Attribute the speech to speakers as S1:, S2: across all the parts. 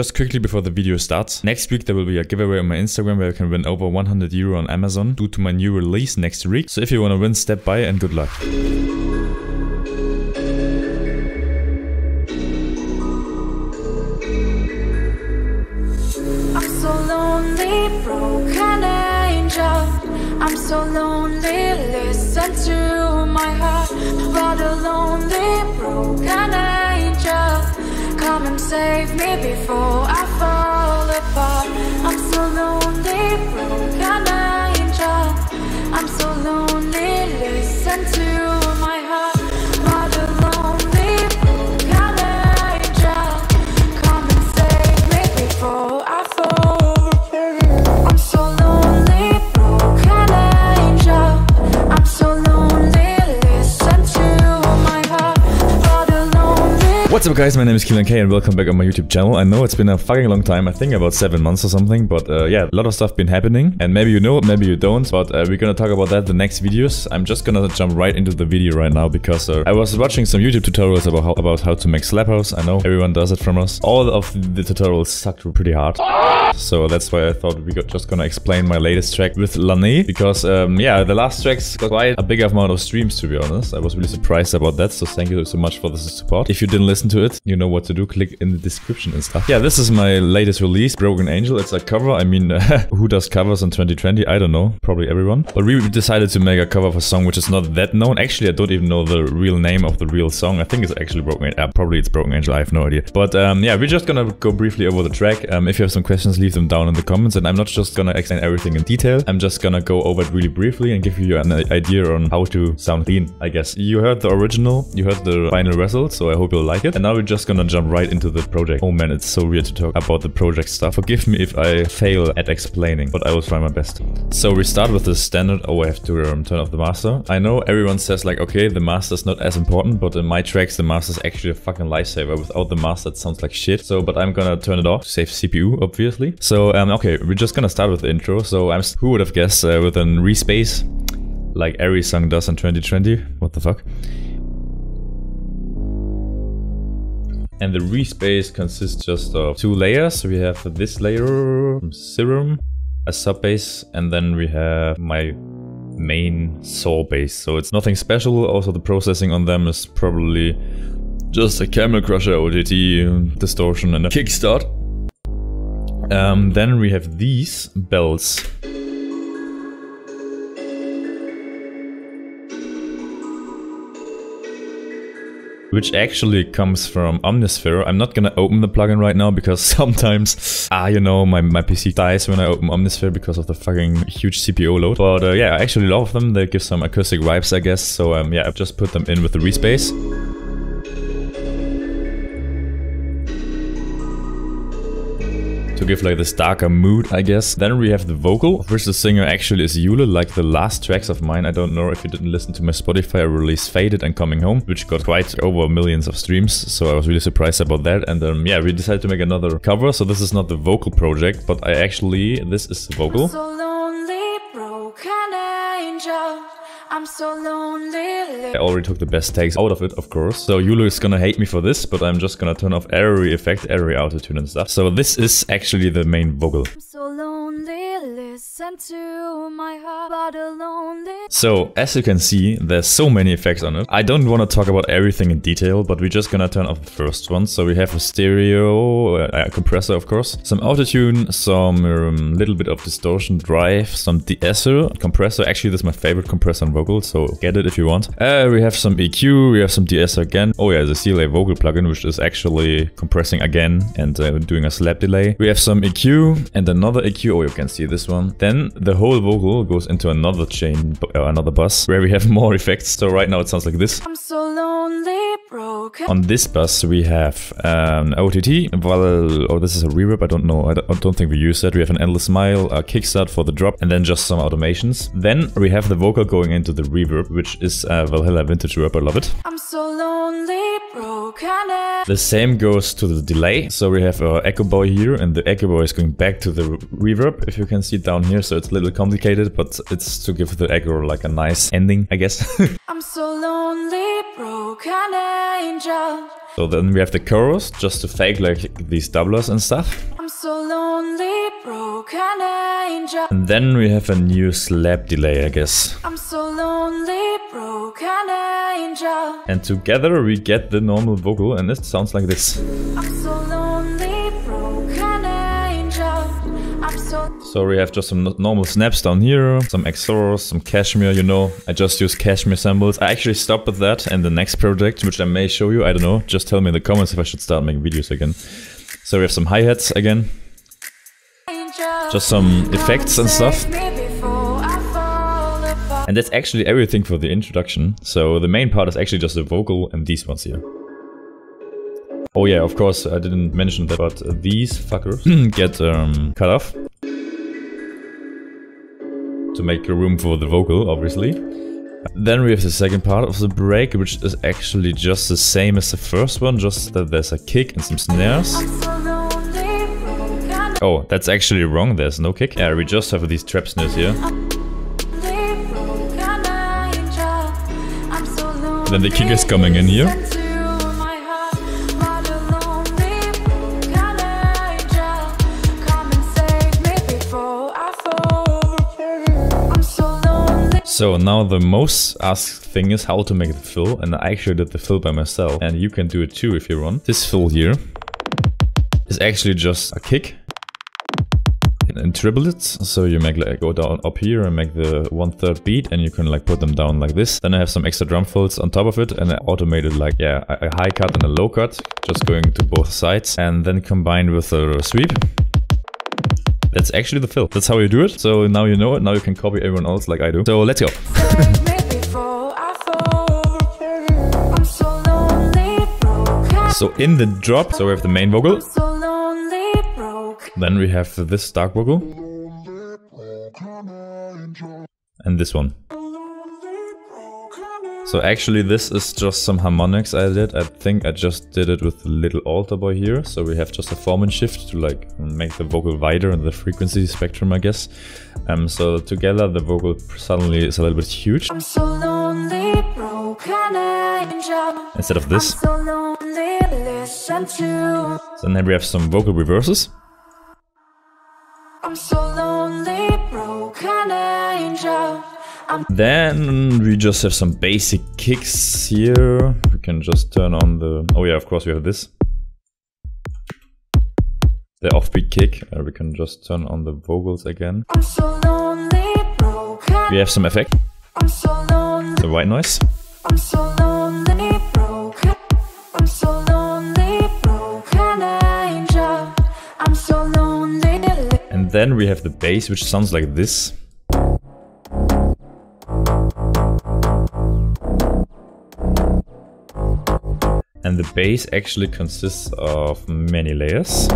S1: Just quickly before the video starts, next week there will be a giveaway on my Instagram where you can win over 100 euro on Amazon due to my new release next week. So if you want to win, step by and good luck.
S2: Save me before
S1: What's up guys, my name is Kilian K and welcome back on my YouTube channel. I know it's been a fucking long time, I think about 7 months or something, but uh, yeah, a lot of stuff been happening and maybe you know, maybe you don't, but uh, we're gonna talk about that in the next videos. I'm just gonna jump right into the video right now because uh, I was watching some YouTube tutorials about how, about how to make slap house. I know everyone does it from us. All of the tutorials sucked pretty hard. So that's why I thought we got just gonna explain my latest track with LANNÉ because um, yeah, the last tracks got quite a big amount of streams to be honest. I was really surprised about that, so thank you so much for the support. If you didn't listen to it, you know what to do. Click in the description and stuff. Yeah, this is my latest release, Broken Angel. It's a cover. I mean, who does covers in 2020? I don't know. Probably everyone. But we decided to make a cover of a song which is not that known. Actually, I don't even know the real name of the real song. I think it's actually Broken. Uh, probably it's Broken Angel. I have no idea. But um, yeah, we're just gonna go briefly over the track. Um, if you have some questions, leave them down in the comments. And I'm not just gonna explain everything in detail. I'm just gonna go over it really briefly and give you an idea on how to sound clean. I guess you heard the original, you heard the final result, so I hope you'll like it. And now we're just gonna jump right into the project. Oh man, it's so weird to talk about the project stuff. Forgive me if I fail at explaining, but I will try my best. So we start with the standard. Oh, I have to um, turn off the master. I know everyone says like, okay, the master's not as important, but in my tracks, the master's actually a fucking lifesaver. Without the master, it sounds like shit. So, but I'm gonna turn it off to save CPU, obviously. So, um, okay, we're just gonna start with the intro. So I'm, who would have guessed uh, with an reese bass, like every song does in 2020? What the fuck? And the reese bass consists just of two layers. We have this layer Serum, a sub bass, and then we have my main saw bass. So it's nothing special. Also, the processing on them is probably just a Camel Crusher OTT distortion and a kickstart. Um, then we have these bells. Which actually comes from Omnisphere. I'm not gonna open the plugin right now because sometimes, ah, you know, my, my PC dies when I open Omnisphere because of the fucking huge CPU load. But uh, yeah, I actually love them. They give some acoustic vibes, I guess. So um, yeah, I've just put them in with the reese bass. To give like this darker mood, I guess. Then we have the vocal, which the singer actually is Yule, like the last tracks of mine. I don't know if you didn't listen to my Spotify, release Faded and Coming Home, which got quite over millions of streams, so I was really surprised about that. And um, yeah, we decided to make another cover, so this is not the vocal project, but I actually, this is the vocal.
S2: So lonely.
S1: I already took the best takes out of it, of course. So Yulu is gonna hate me for this, but I'm just gonna turn off every effect, every autotune and stuff. So this is actually the main vocal.
S2: So
S1: So, as you can see, there's so many effects on it. I don't want to talk about everything in detail, but we're just gonna turn off the first one. So we have a stereo, a compressor of course, some autotune, some um, little bit of distortion drive, some de-esser, compressor. Actually, this is my favorite compressor on vocal, so get it if you want. Uh, we have some EQ, we have some de-esser again. Oh yeah, the CLA vocal plugin, which is actually compressing again and uh, doing a slap delay. We have some EQ and another EQ. Oh, you can see this one. Then the whole vocal goes into another chain, uh, another bus, where we have more effects. So right now it sounds like this.
S2: I'm so lonely, broken.
S1: On this bus we have um, OTT, well, oh this is a reverb, I don't know, I don't, I don't think we use that. We have an Endless Smile, a kickstart for the drop, and then just some automations. Then we have the vocal going into the reverb, which is uh, Valhalla Vintage Reverb, I love it.
S2: I'm so lonely.
S1: The same goes to the delay. So we have our Echo Boy here, and the Echo Boy is going back to the reverb, if you can see down here. So it's a little complicated, but it's to give the Echo like a nice ending, I guess.
S2: I'm so lonely, broken angel.
S1: So then we have the chorus, just to fake like these doublers and stuff.
S2: I'm so lonely, broken angel.
S1: And then we have a new slap delay, I guess.
S2: I'm so lonely.
S1: And together we get the normal vocal and it sounds like this.
S2: So
S1: we have just some normal snaps down here, some XORs, some KSHMR, you know. I just use KSHMR samples. I actually stopped with that in the next project, which I may show you. I don't know. Just tell me in the comments if I should start making videos again. So we have some hi-hats again, just some effects and stuff. And that's actually everything for the introduction. So the main part is actually just the vocal and these ones here. Oh yeah, of course, I didn't mention that, but these fuckers get um, cut off. To make room for the vocal, obviously. Then we have the second part of the break, which is actually just the same as the first one, just that there's a kick and some snares. Oh, that's actually wrong, there's no kick. Yeah, we just have these trap snares here.
S2: Then the kick is coming in here.
S1: So now the most asked thing is how to make the fill, and I actually did the fill by myself, and you can do it too if you want. This fill here is actually just a kick in triplets, so you make like go down up here and make the one third beat, and you can like put them down like this. Then I have some extra drum fills on top of it, and I automated like yeah a a high cut and a low cut, just going to both sides, and then combined with a sweep. That's actually the fill. That's how you do it. So now you know it. Now you can copy everyone else like I do. So let's go. So in the drop, so we have the main vocal.
S2: So lonely, broke.
S1: Then we have this dark vocal. And this one. So actually this is just some harmonics I did. I think I just did it with the little AlterBoy here. So we have just a formant shift to like make the vocal wider in the frequency spectrum I guess. Um, so together the vocal suddenly is a little bit huge
S2: I'm so lonely,
S1: instead of this.
S2: So lonely, listen to.
S1: So then we have some vocal reverses.
S2: I'm so lonely, broken angel. I'm
S1: Then we just have some basic kicks here. We can just turn on the... Oh yeah, of course we have this. The offbeat kick. Uh, we can just turn on the vocals again.
S2: I'm so lonely.
S1: We have some effect.
S2: I'm so
S1: The white noise.
S2: I'm so lonely, broken. I'm so lonely, broken angel. I'm so lonely, li-
S1: And then we have the bass, which sounds like this. And the bass actually consists of many layers.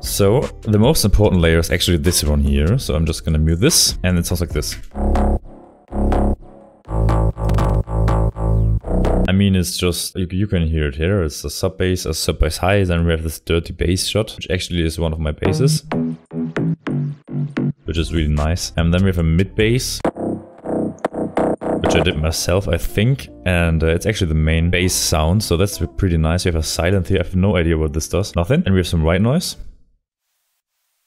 S1: So the most important layer is actually this one here. So I'm just gonna mute this and it sounds like this. I mean, it's just, you, you can hear it here. It's a sub bass, a sub bass high, then we have this dirty bass shot, which actually is one of my basses. Which is really nice. And then we have a mid bass, which I did myself, I think. And uh, it's actually the main bass sound, so that's pretty nice. We have a silent here, I have no idea what this does. Nothing. And we have some white noise.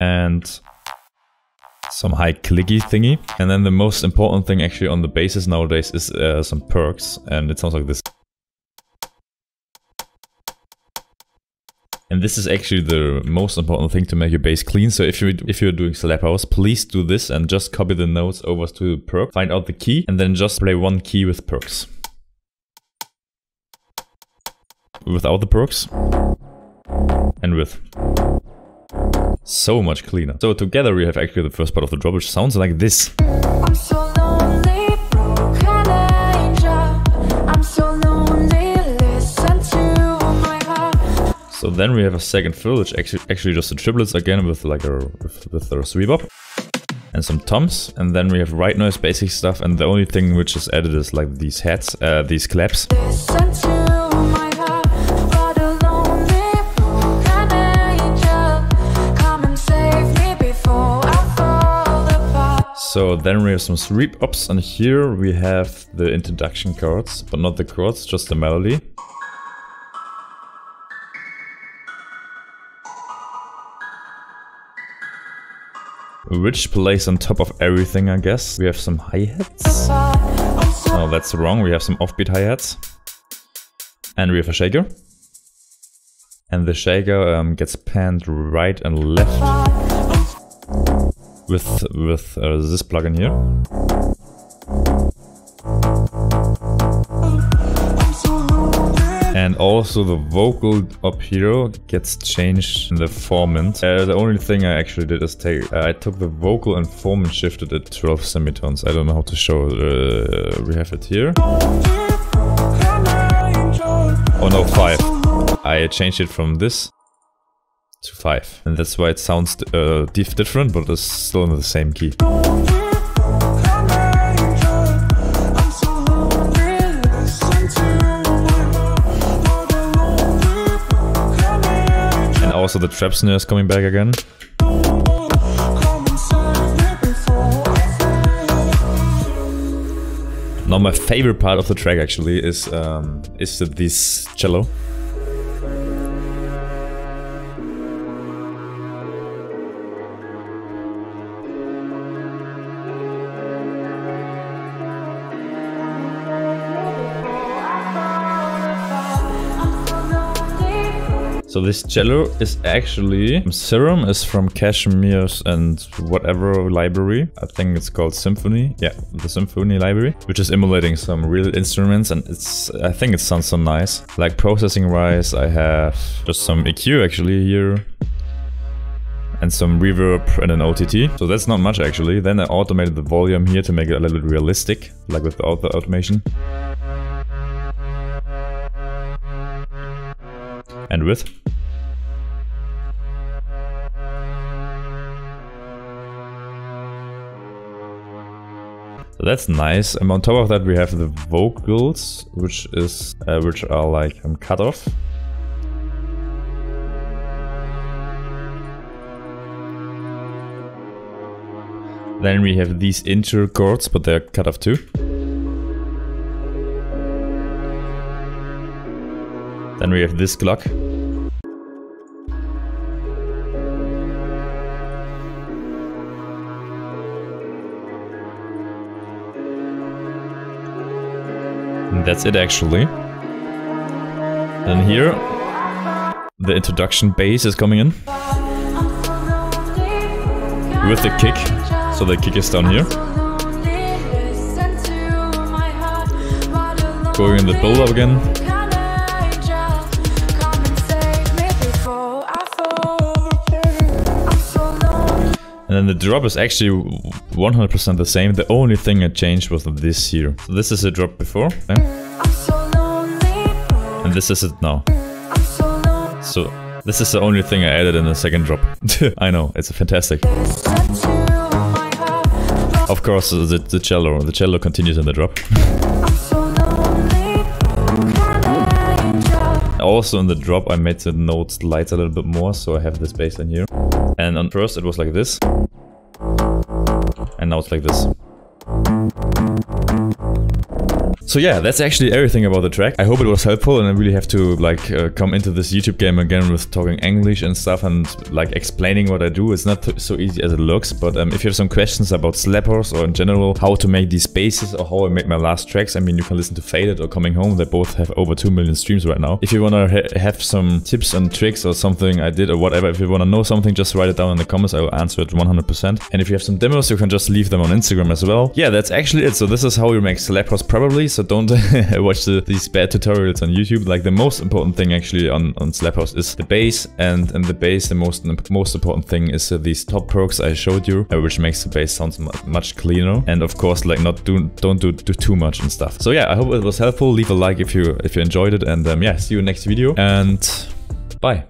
S1: And some high clicky thingy. And then the most important thing actually on the basses nowadays is uh, some perks, and it sounds like this. And this is actually the most important thing to make your bass clean. So if you if you're doing slap house, please do this and just copy the notes over to perk. Find out the key and then just play one key with perks. Without the perks and with. So much cleaner. So together we have actually the first part of the drop, which sounds like this. Then we have a second fill, which actually actually just the triplets again with like a with, a sweep up and some toms, and then we have right noise basic stuff, and the only thing which is added is like these hats, uh, these claps. So then we have some sweep ups, and here we have the introduction chords, but not the chords, just the melody. Which plays on top of everything, I guess. We have some hi-hats. Oh, that's wrong. We have some offbeat hi-hats. And we have a shaker. And the shaker um, gets panned right and left with with uh, this plugin here. And also the vocal up here gets changed in the formant. Uh, the only thing I actually did is take, uh, I took the vocal and formant shifted it 12 semitones. I don't know how to show, uh, we have it here. Oh no, 5. I changed it from this to 5. And that's why it sounds uh, different, but it's still in the same key. Also the trap snare is coming back again. Now my favorite part of the track actually is um, is this cello. So this cello is actually Serum is from KSHMR's and whatever library. I think it's called Symphony. Yeah, the Symphony library, which is emulating some real instruments and it's I think it sounds so nice. Like processing wise, I have just some EQ actually here and some reverb and an OTT. So that's not much actually. Then I automated the volume here to make it a little bit realistic, like with the automation. And with that's nice. And on top of that, we have the vocals, which is uh, which are like um, cut off. Then we have these inter chords, but they're cut off too. Then we have this clock. And that's it actually. Then here, the introduction bass is coming in. With the kick, so the kick is down here. Going in the build up again. And then the drop is actually 100% the same. The only thing I changed was this here. So this is a drop before. Yeah? And this is it now. So this is the only thing I added in the second drop. I know, it's fantastic. Of course, the, the cello. The cello continues in the drop. Also in the drop I made the notes light a little bit more, so I have this bass in here. And on first it was like this. And now it's like this. So yeah, that's actually everything about the track. I hope it was helpful and I really have to like uh, come into this YouTube game again with talking English and stuff and like explaining what I do. It's not so easy as it looks, but um, if you have some questions about slappers or in general how to make these bases or how I make my last tracks, I mean you can listen to Faded or Coming Home. They both have over 2 million streams right now. If you wanna ha have some tips and tricks or something I did or whatever, if you wanna know something, just write it down in the comments. I will answer it 100%. And if you have some demos, you can just leave them on Instagram as well. Yeah, that's actually it. So this is how you make slappers probably so don't watch the, these bad tutorials on YouTube. Like the most important thing actually on, on Slap House is the bass and in the bass the most most important thing is uh, these top perks I showed you, uh, which makes the bass sound much cleaner. And of course like not do don't do, do too much and stuff. So yeah, I hope it was helpful. Leave a like if you if you enjoyed it and um, yeah, see you next video and bye.